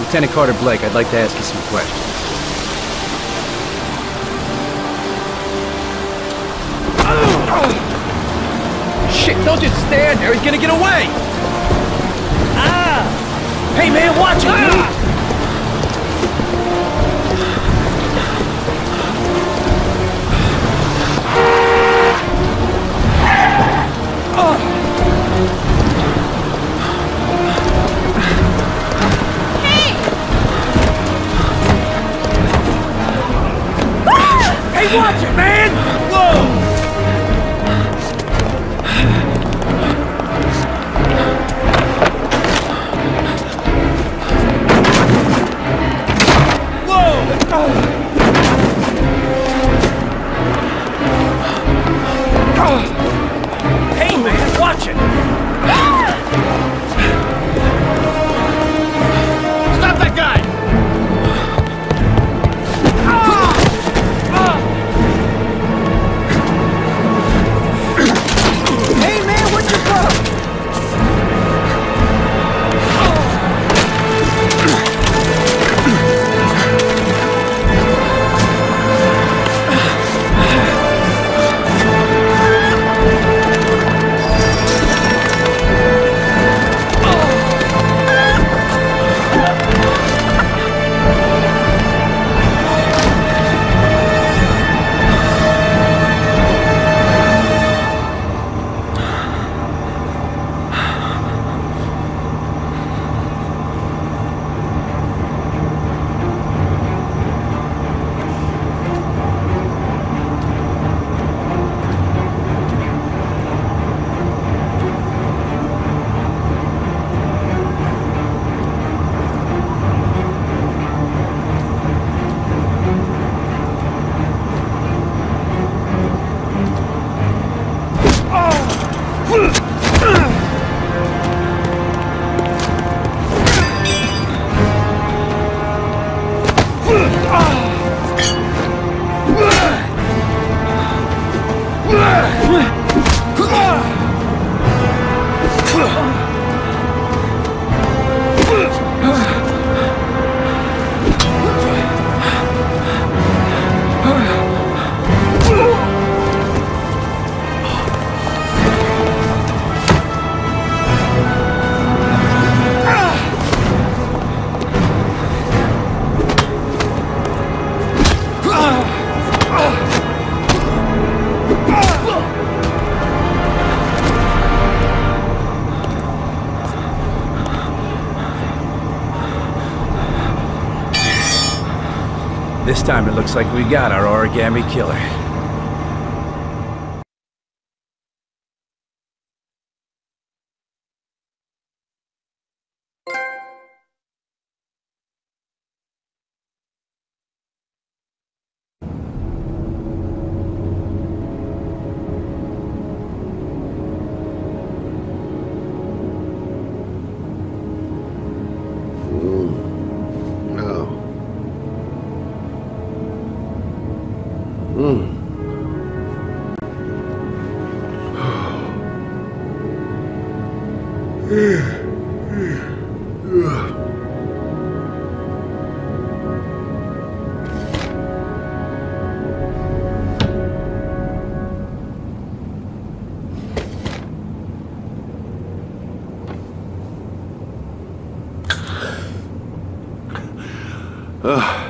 Lieutenant Carter Blake, I'd like to ask you some questions. Shit, don't just stand there. He's gonna get away. Ah! Hey, man, watch it, dude. Time it looks like we got our origami killer. Mm. Ugh.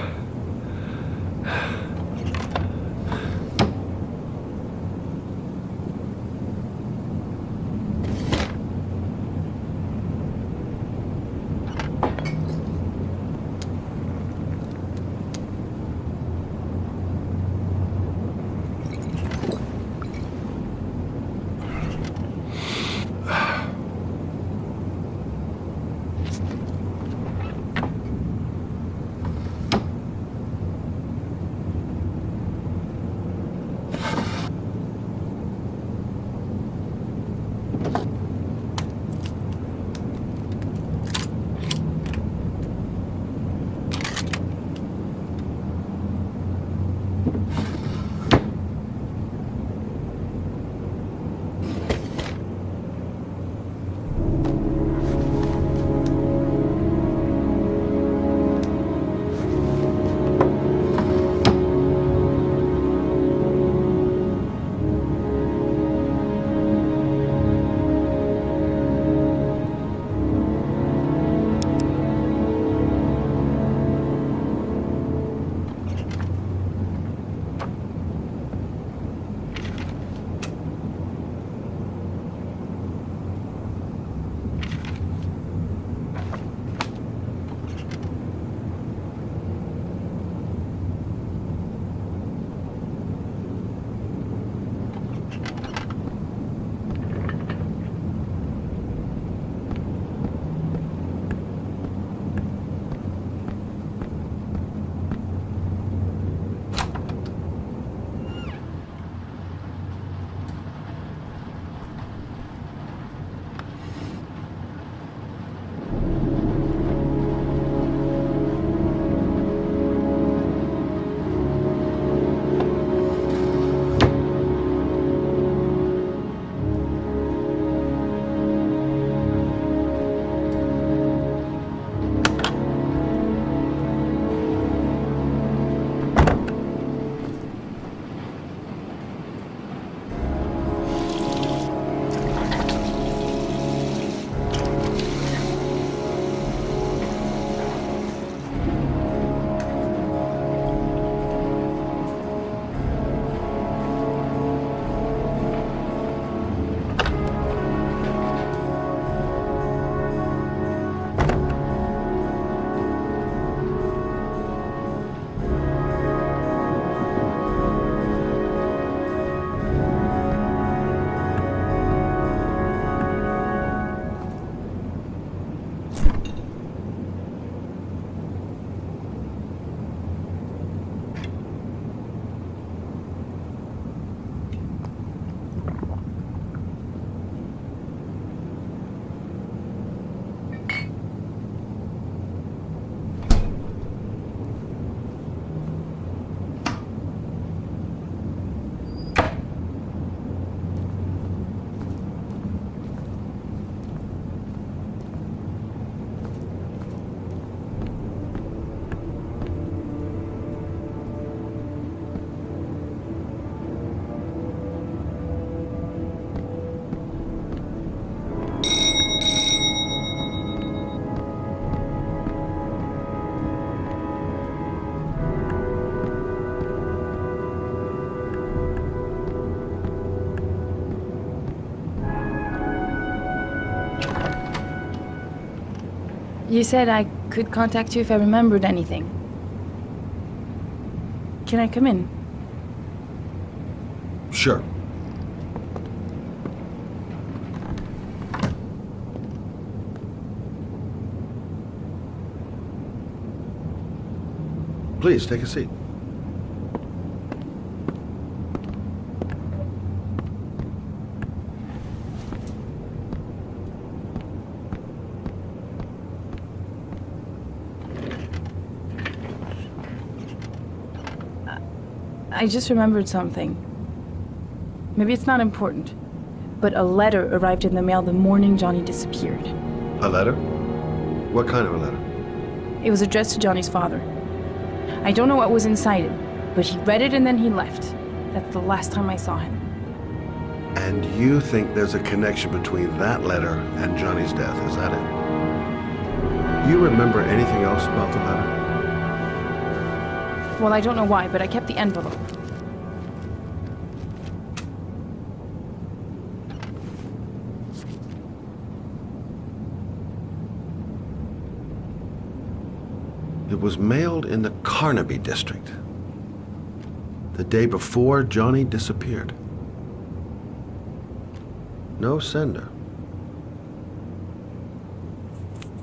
You said I could contact you if I remembered anything. Can I come in? Sure. Please take a seat. I just remembered something. Maybe it's not important, but a letter arrived in the mail the morning Johnny disappeared. A letter? What kind of a letter? It was addressed to Johnny's father. I don't know what was inside it, but he read it and then he left. That's the last time I saw him. And you think there's a connection between that letter and Johnny's death, is that it? Do you remember anything else about the letter? Well, I don't know why, but I kept the envelope. It was mailed in the Carnaby district. The day before Johnny disappeared. No sender.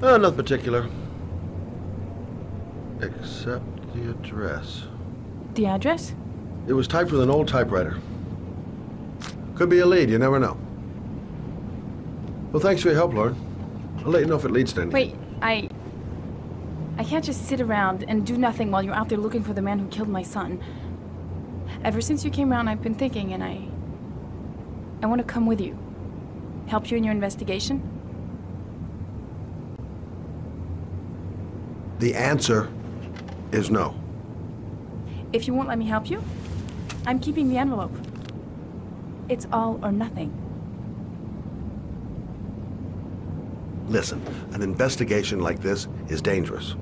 Uh, nothing particular. Except the address. The address? It was typed with an old typewriter. Could be a lead, you never know. Well, thanks for your help, Lauren. I'll let you know if it leads to anything. Wait. I can't just sit around and do nothing while you're out there looking for the man who killed my son. Ever since you came around, I've been thinking, and I. I want to come with you. Help you in your investigation? The answer is no. If you won't let me help you, I'm keeping the envelope. It's all or nothing. Listen, an investigation like this is dangerous.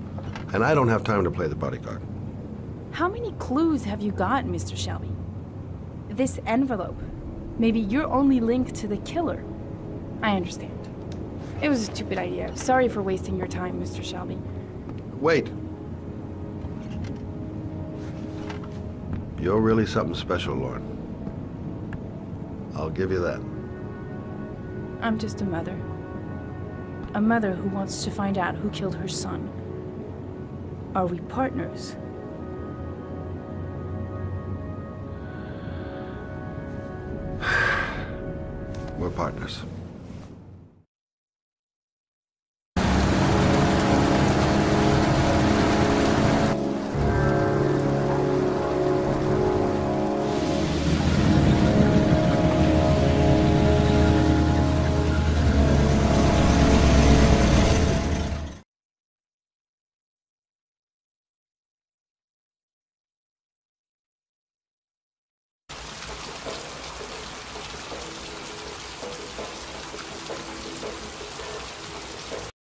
And I don't have time to play the bodyguard. How many clues have you got, Mr. Shelby? This envelope. Maybe your only link to the killer. I understand. It was a stupid idea. Sorry for wasting your time, Mr. Shelby. Wait. You're really something special, Lauren. I'll give you that. I'm just a mother. A mother who wants to find out who killed her son. Are we partners? We're partners.